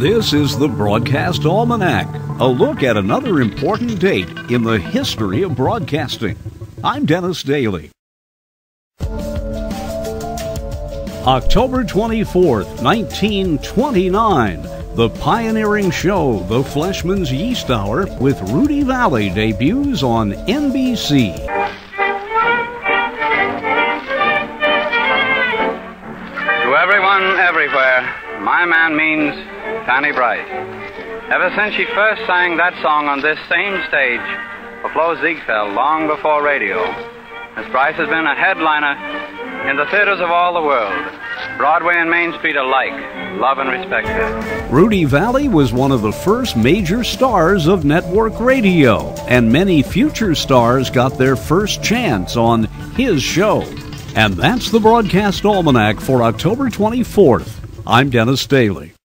This is the Broadcast Almanac, a look at another important date in the history of broadcasting. I'm Dennis Daily. October 24th, 1929, the pioneering show The Fleischmann's Yeast Hour with Rudy Vallée debuts on NBC. To everyone, everywhere, my man means Fanny Brice. Ever since she first sang that song on this same stage for Flo Ziegfeld long before radio, Miss Brice has been a headliner in the theaters of all the world, Broadway and Main Street alike, love and respect her. Rudy Vallée was one of the first major stars of network radio, and many future stars got their first chance on his show. And that's the Broadcast Almanac for October 24th. I'm Dennis Daily.